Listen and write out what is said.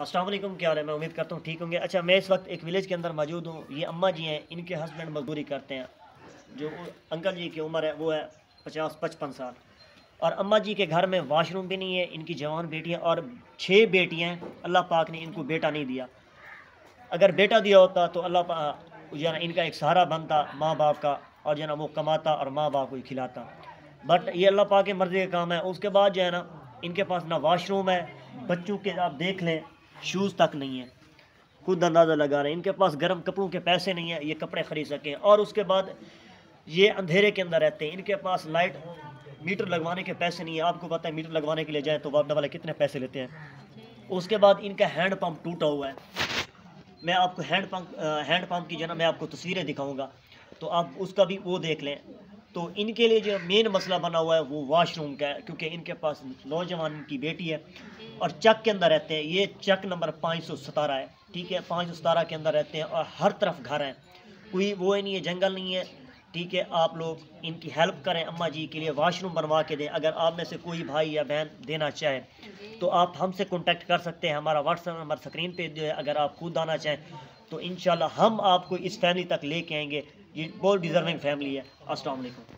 वालेकुम, क्या है? मैं उम्मीद करता हूँ ठीक होंगे। अच्छा मैं इस वक्त एक विलेज के अंदर मौजूद हूँ। ये अम्मा जी हैं, इनके हस्बैंड मजदूरी करते हैं। जो अंकल जी की उम्र है, वो है पचास, पचपन साल। और अम्मा जी के घर में वाशरूम भी नहीं है, इनकी जवान बेटियाँ और छः बेटियाँ अल्लाह पाक ने इनको बेटा नहीं दिया। अगर बेटा दिया होता तो अल्लाह जो है इनका एक सहारा बनता माँ बाप का, और जो है ना वो कमाता और माँ बाप को खिलाता। बट ये अल्लाह पाक के मर्ज़ी का काम है। उसके बाद जो है ना, इनके पास ना वाशरूम है। बच्चों के आप देख लें शूज़ तक नहीं है। खुद अंदाज़ा लगा रहे हैं। इनके पास गर्म कपड़ों के पैसे नहीं है, ये कपड़े ख़रीद सकें। और उसके बाद ये अंधेरे के अंदर रहते हैं। इनके पास लाइट, मीटर लगवाने के पैसे नहीं है। आपको पता है, मीटर लगवाने के लिए जाए तो वापडा वाले कितने पैसे लेते हैं? उसके बाद इनका हैंड पंप टूटा हुआ है। मैं आपको हैंड पंप हैंड पंप की जो ना, मैं आपको तस्वीरें दिखाऊँगा। तो आप उसका भी वो देख लें। तो इनके लिए जो मेन मसला बना हुआ है, वो वाशरूम का है। क्योंकि इनके पास नौजवान की बेटी है। और चक के अंदर रहते हैं। ये चक नंबर पाँच सौ सतारह है, ठीक है? पाँच सौ सतारह के अंदर रहते हैं और हर तरफ़ घर हैं। कोई वो नहीं है, जंगल नहीं है, ठीक है? आप लोग इनकी हेल्प करें अम्मा जी के लिए, वाशरूम बनवा के दें, अगर आप में से कोई भाई या बहन देना चाहे तो आप हमसे कांटेक्ट कर सकते हैं। हमारा व्हाट्सएप नंबर स्क्रीन पे जो है, अगर आप खुद आना चाहें तो इन हम आपको इस फैमिली तक लेके आएँगे। ये बहुत डिज़र्विंग फैमिली है। अस्सलाम वालेकुम।